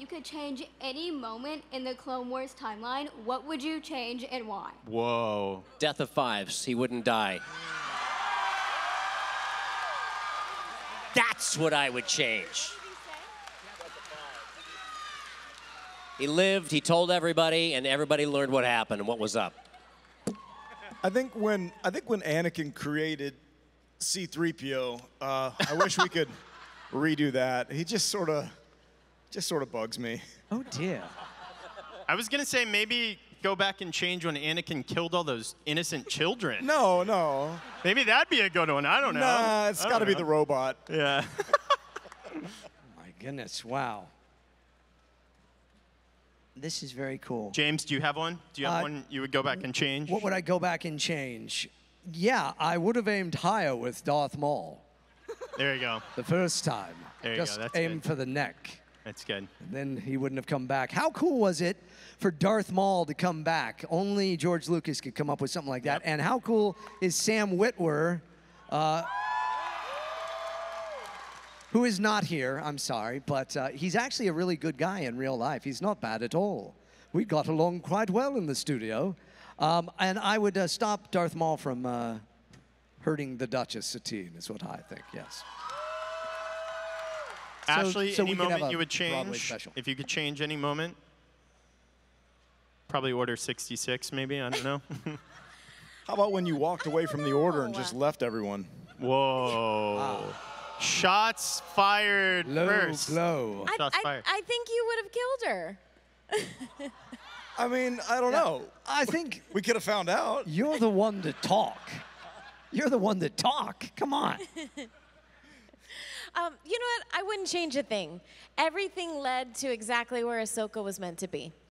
you could change any moment in the Clone Wars timeline, what would you change and why? Whoa. Death of Fives. He wouldn't die. That's what I would change. He lived, he told everybody, and everybody learned what happened and what was up. I think when I think when Anakin created C-3PO, uh, I wish we could redo that. He just sort of, just sort of bugs me. Oh dear. I was gonna say maybe go back and change when Anakin killed all those innocent children. No, no, Maybe that'd be a good one. I don't know. nah. It's I got to be the robot. Yeah. My goodness. Wow. This is very cool. James, do you have one? Do you have Uh, one you would go back and change? What would I go back and change? Yeah, I would have aimed higher with Darth Maul There you go. the first time. There you go, Just that's aim good. for the neck. That's good. Then he wouldn't have come back. How cool was it for Darth Maul to come back? Only George Lucas could come up with something like that. Yep. And how cool is Sam Witwer, uh, who is not here, I'm sorry, but uh, he's actually a really good guy in real life. He's not bad at all. We got along quite well in the studio. Um, and I would uh, stop Darth Maul from uh, hurting the Duchess Satine, is what I think, yes. So- Ashley, so any we could have moment you would change? If you could change any moment? Probably order 66, maybe. I don't know. How about when you walked away from the order and just oh, left everyone? Whoa. Ah. Shots fired Low first. blow. I, Shots I, fired. I think you would have killed her. I mean, I don't know. I think We could have found out. You're the one to talk. You're the one to talk. Come on. Um, you know what? I wouldn't change a thing. Everything led to exactly where Ahsoka was meant to be.